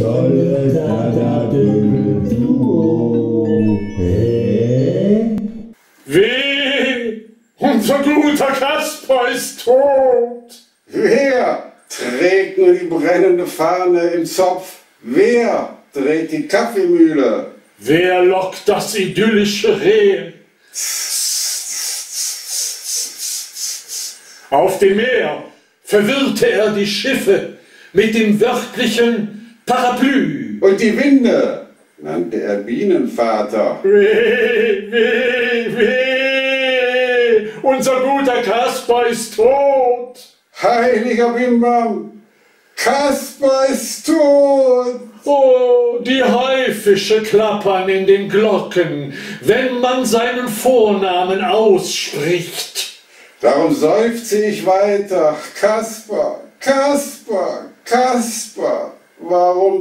tolle Dada-Duo. Hä? Weh! Unser guter Kasper ist tot! Wer trägt nur die brennende Fahne im Zopf? Wer dreht die Kaffeemühle? Wer lockt das idyllische Reh? Auf dem Meer verwirrte er die Schiffe mit dem wörtlichen Parapluie. Und die Winde nannte er Bienenvater. Weh, weh, weh! Unser guter Kasper ist tot! Heiliger Bimbam, Kasper ist tot! Oh, die Haifische klappern in den Glocken, wenn man seinen Vornamen ausspricht. Darum seufze ich weiter. Kasper, Kasper, Kasper,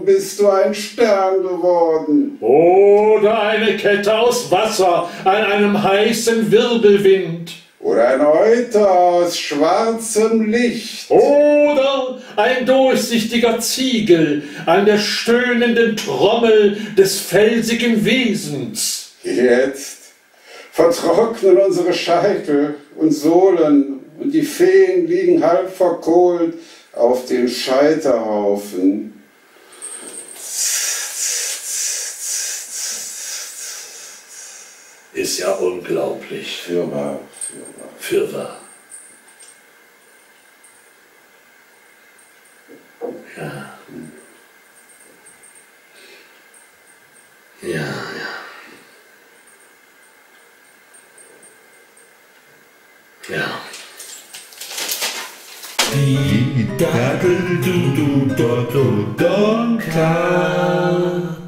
bist du ein Stern geworden? Oder eine Kette aus Wasser an einem heißen Wirbelwind. Oder ein Euter aus schwarzem Licht? Oder ein durchsichtiger Ziegel an der stöhnenden Trommel des felsigen Wesens. Jetzt vertrocknen unsere Scheitel und Sohlen und die Feen liegen halb verkohlt auf den Scheiterhaufen. Ist ja unglaublich. Fürwahr, fürwahr. Fürwahr. Ja. Ja, ja. Ja. Die Dadel-Du-Du-Dotto-Donka.